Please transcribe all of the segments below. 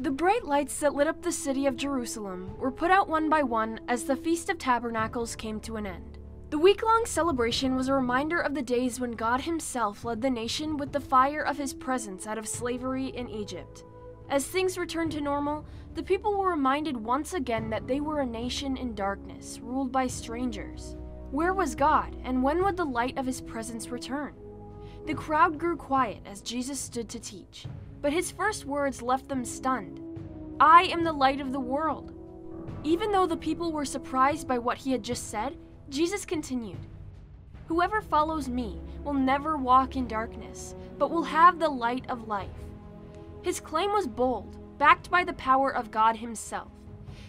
The bright lights that lit up the city of Jerusalem were put out one by one as the Feast of Tabernacles came to an end. The week long celebration was a reminder of the days when God Himself led the nation with the fire of His presence out of slavery in Egypt. As things returned to normal, the people were reminded once again that they were a nation in darkness, ruled by strangers. Where was God, and when would the light of His presence return? The crowd grew quiet as Jesus stood to teach, but His first words left them stunned. I am the light of the world. Even though the people were surprised by what He had just said, Jesus continued Whoever follows me will never walk in darkness, but will have the light of life. His claim was bold, backed by the power of God Himself.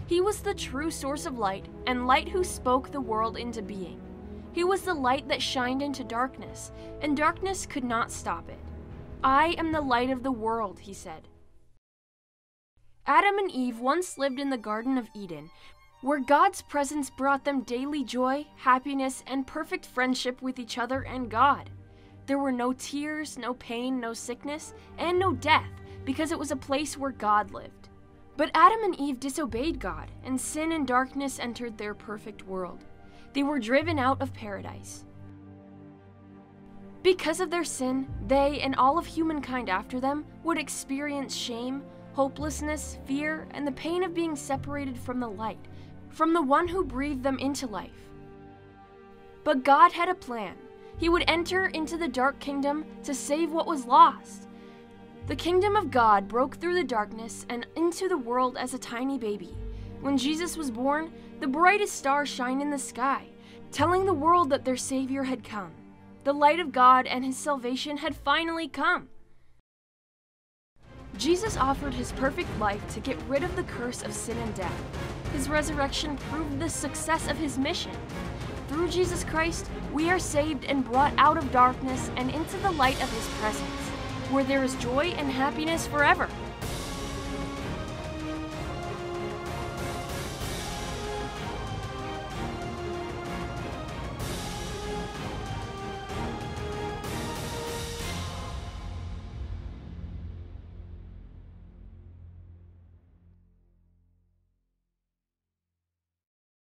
He was the true source of light, and light who spoke the world into being. He was the light that shined into darkness, and darkness could not stop it. I am the light of the world, he said. Adam and Eve once lived in the Garden of Eden, where God's presence brought them daily joy, happiness, and perfect friendship with each other and God. There were no tears, no pain, no sickness, and no death, because it was a place where God lived. But Adam and Eve disobeyed God, and sin and darkness entered their perfect world. They were driven out of paradise. Because of their sin, they and all of humankind after them would experience shame, hopelessness, fear, and the pain of being separated from the light, from the one who breathed them into life. But God had a plan. He would enter into the dark kingdom to save what was lost. The kingdom of God broke through the darkness and into the world as a tiny baby. When Jesus was born, the brightest star shined in the sky, telling the world that their Savior had come. The light of God and his salvation had finally come. Jesus offered his perfect life to get rid of the curse of sin and death. His resurrection proved the success of his mission. Through Jesus Christ, we are saved and brought out of darkness and into the light of his presence, where there is joy and happiness forever.